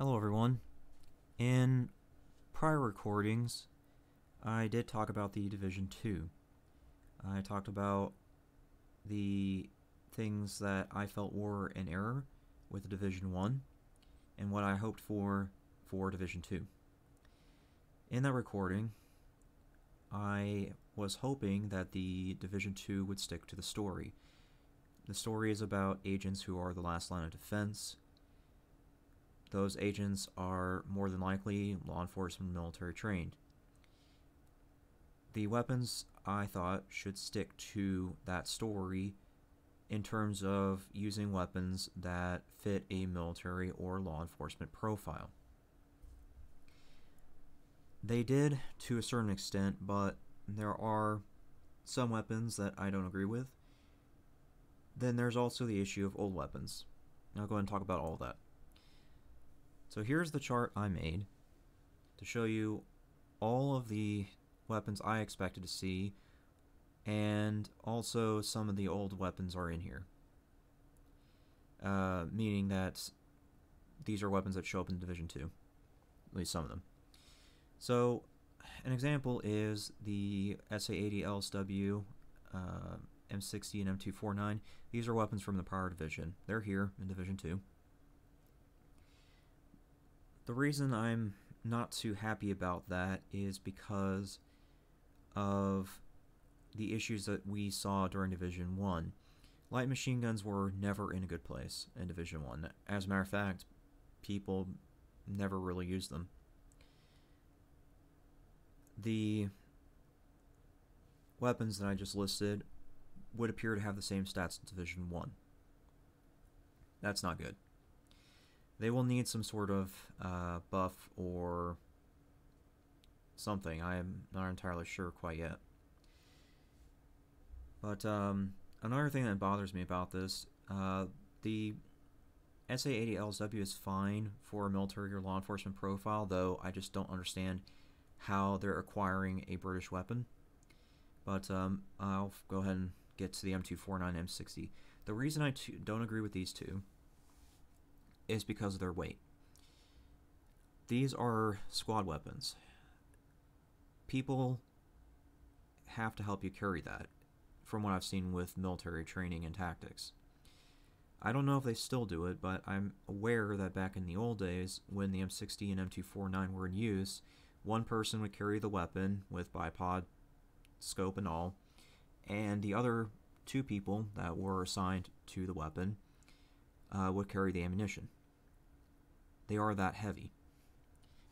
Hello everyone. In prior recordings, I did talk about the Division 2. I talked about the things that I felt were an error with the Division 1 and what I hoped for for Division 2. In that recording, I was hoping that the Division 2 would stick to the story. The story is about agents who are the last line of defense, those agents are more than likely law enforcement military trained. The weapons, I thought, should stick to that story in terms of using weapons that fit a military or law enforcement profile. They did to a certain extent, but there are some weapons that I don't agree with. Then there's also the issue of old weapons. I'll go ahead and talk about all that. So here's the chart I made to show you all of the weapons I expected to see and also some of the old weapons are in here. Uh, meaning that these are weapons that show up in Division 2. At least some of them. So, an example is the SA-80 LSW, uh, M60, and M249. These are weapons from the prior division. They're here in Division 2. The reason I'm not too happy about that is because of the issues that we saw during Division 1. Light machine guns were never in a good place in Division 1. As a matter of fact, people never really used them. The weapons that I just listed would appear to have the same stats as Division 1. That's not good they will need some sort of uh, buff or something. I am not entirely sure quite yet. But um, another thing that bothers me about this, uh, the SA-80 LSW is fine for a military or law enforcement profile, though I just don't understand how they're acquiring a British weapon. But um, I'll go ahead and get to the M249 M60. The reason I don't agree with these two is because of their weight. These are squad weapons. People have to help you carry that, from what I've seen with military training and tactics. I don't know if they still do it, but I'm aware that back in the old days, when the M60 and M249 were in use, one person would carry the weapon with bipod, scope, and all, and the other two people that were assigned to the weapon uh, would carry the ammunition. They are that heavy.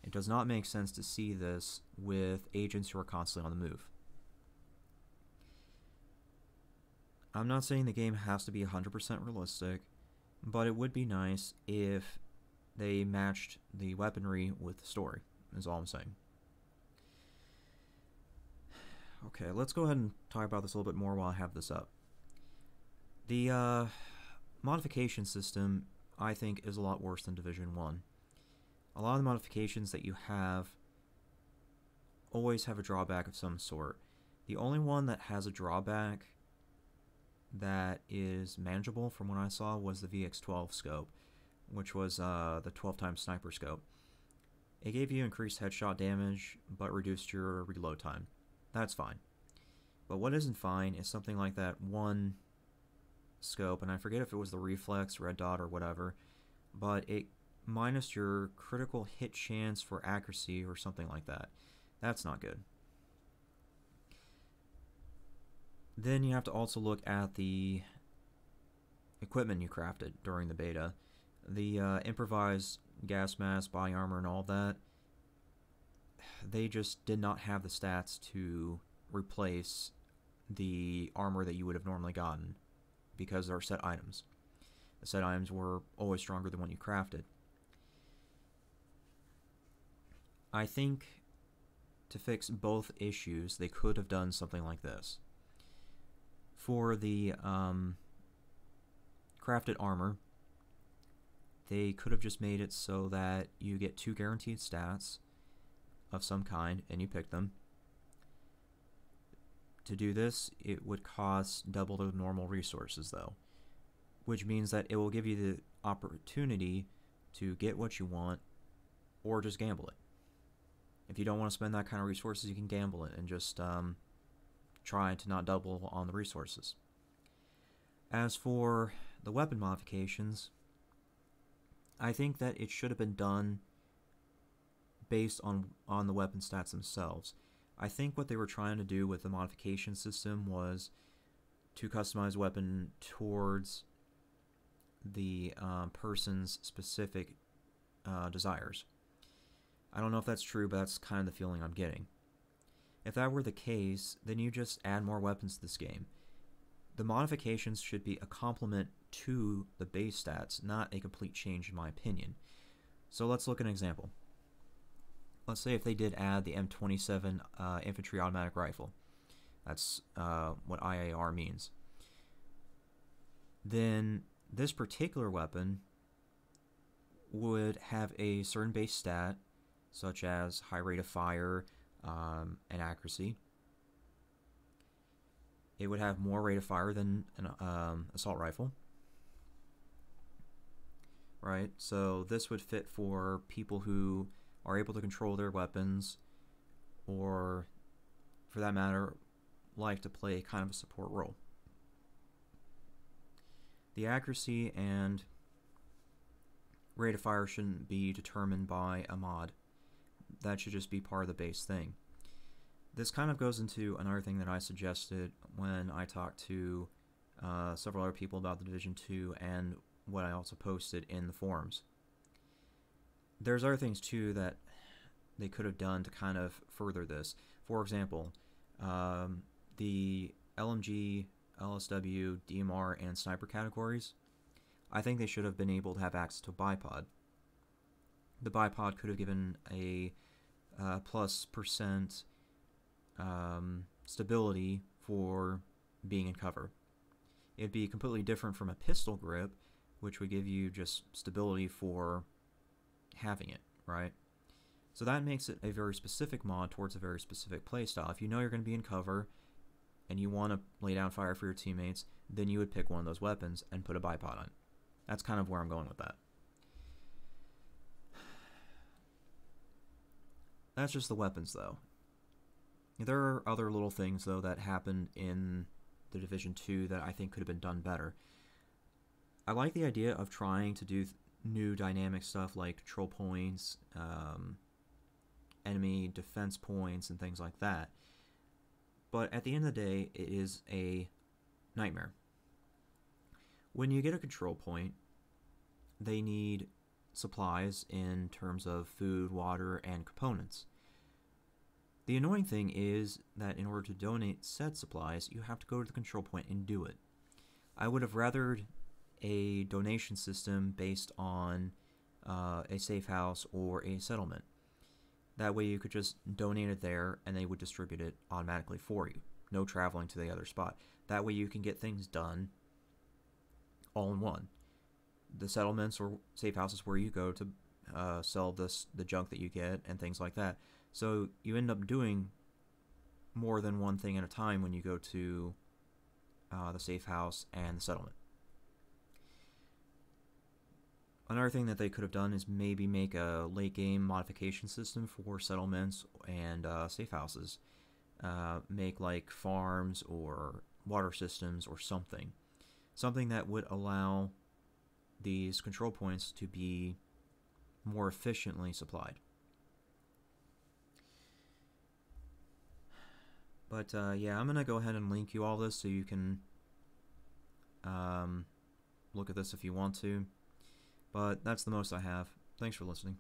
It does not make sense to see this with agents who are constantly on the move. I'm not saying the game has to be 100% realistic, but it would be nice if they matched the weaponry with the story, is all I'm saying. Okay, let's go ahead and talk about this a little bit more while I have this up. The uh, modification system I think is a lot worse than Division 1. A lot of the modifications that you have always have a drawback of some sort. The only one that has a drawback that is manageable from what I saw was the VX12 scope, which was uh, the 12 times sniper scope. It gave you increased headshot damage, but reduced your reload time. That's fine. But what isn't fine is something like that one scope, and I forget if it was the reflex, red dot, or whatever, but it minus your critical hit chance for accuracy or something like that. That's not good. Then you have to also look at the equipment you crafted during the beta. The uh, improvised gas mask, body armor, and all that, they just did not have the stats to replace the armor that you would have normally gotten because they're set items. The set items were always stronger than what you crafted. I think to fix both issues, they could have done something like this. For the um, crafted armor, they could have just made it so that you get two guaranteed stats of some kind and you pick them. To do this, it would cost double the normal resources though, which means that it will give you the opportunity to get what you want or just gamble it. If you don't want to spend that kind of resources, you can gamble it and just um, try to not double on the resources. As for the weapon modifications, I think that it should have been done based on on the weapon stats themselves. I think what they were trying to do with the modification system was to customize weapon towards the um, person's specific uh, desires. I don't know if that's true, but that's kind of the feeling I'm getting. If that were the case, then you just add more weapons to this game. The modifications should be a complement to the base stats, not a complete change in my opinion. So let's look at an example. Let's say if they did add the M27 uh, infantry automatic rifle. That's uh, what IAR means. Then this particular weapon would have a certain base stat, such as high rate of fire um, and accuracy. It would have more rate of fire than an um, assault rifle. Right, so this would fit for people who are able to control their weapons, or for that matter, like to play kind of a support role. The accuracy and rate of fire shouldn't be determined by a mod. That should just be part of the base thing. This kind of goes into another thing that I suggested when I talked to uh, several other people about the Division 2 and what I also posted in the forums. There's other things too that they could have done to kind of further this. For example, um, the LMG, LSW, DMR, and sniper categories I think they should have been able to have access to a bipod. The bipod could have given a uh, plus percent um, stability for being in cover. It'd be completely different from a pistol grip, which would give you just stability for having it, right? So that makes it a very specific mod towards a very specific playstyle. If you know you're going to be in cover and you want to lay down fire for your teammates, then you would pick one of those weapons and put a bipod on. That's kind of where I'm going with that. That's just the weapons, though. There are other little things, though, that happened in the Division 2 that I think could have been done better. I like the idea of trying to do new dynamic stuff like control points, um, enemy defense points, and things like that. But at the end of the day, it is a nightmare. When you get a control point, they need supplies in terms of food, water, and components. The annoying thing is that in order to donate said supplies, you have to go to the control point and do it. I would have rathered a donation system based on uh, a safe house or a settlement. That way you could just donate it there and they would distribute it automatically for you. No traveling to the other spot. That way you can get things done all in one. The settlements or safe houses where you go to uh, sell this the junk that you get and things like that. So you end up doing more than one thing at a time when you go to uh, the safe house and the settlement. Another thing that they could have done is maybe make a late game modification system for settlements and uh, safe houses. Uh, make like farms or water systems or something something that would allow these control points to be more efficiently supplied. But uh, yeah, I'm going to go ahead and link you all this so you can um, look at this if you want to. But that's the most I have. Thanks for listening.